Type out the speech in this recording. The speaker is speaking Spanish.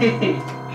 Jejeje.